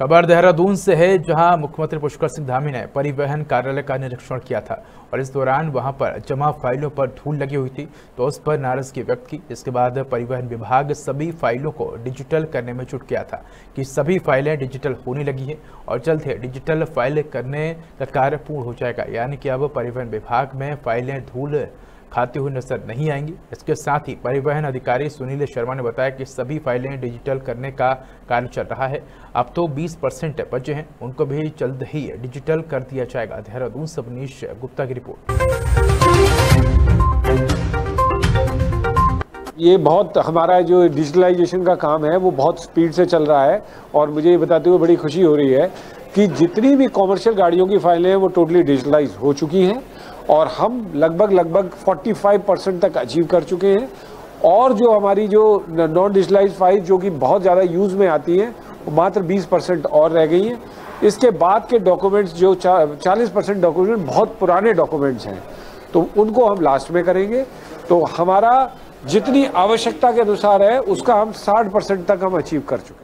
खबर देहरादून से है, जहाँ मुख्यमंत्री पुष्कर सिंह धामी ने परिवहन कार्यालय का निरीक्षण किया था और इस दौरान वहाँ पर जमा फाइलों पर धूल लगी हुई थी। तो उस पर नाराज़गी व्यक्त की इसके बाद परिवहन विभाग सभी फाइलों को डिजिटल करने में जुट गया था कि सभी फाइलें डिजिटल होने लगी है और जल्द ही डिजिटल फ़ाइल करने का कार्य पूर्ण हो जाएगा। यानी कि अब परिवहन विभाग में फाइलें धूल खाते हुए नज़र नहीं आएँगी। इसके साथ ही परिवहन अधिकारी सुनील शर्मा ने बताया कि सभी फाइलें डिजिटल करने का कार्य चल रहा है। अब तो 20 परसेंट बचे हैं। उनको भी जल्द ही डिजिटल कर दिया जाएगा। देहरादून से मनीष गुप्ता की रिपोर्ट। ये बहुत हमारा जो डिजिटलाइजेशन का काम है, वो बहुत स्पीड से चल रहा है और मुझे ये बताते हुए बड़ी खुशी हो रही है कि जितनी भी कॉमर्शियल गाड़ियों की फाइलें हैं, वो टोटली डिजिटलाइज हो चुकी हैं। और हम लगभग लगभग 45 परसेंट तक अचीव कर चुके हैं। और जो हमारी जो नॉन डिजिटलाइज फ़ाइल जो कि बहुत ज़्यादा यूज़ में आती हैं वो मात्र 20 परसेंट और रह गई हैं। इसके बाद के डॉक्यूमेंट्स जो चा, 40 परसेंट डॉक्यूमेंट बहुत पुराने डॉक्यूमेंट्स हैं। तो उनको हम लास्ट में करेंगे। तो हमारा जितनी आवश्यकता के अनुसार है उसका हम 60 परसेंट तक हम अचीव कर चुके हैं।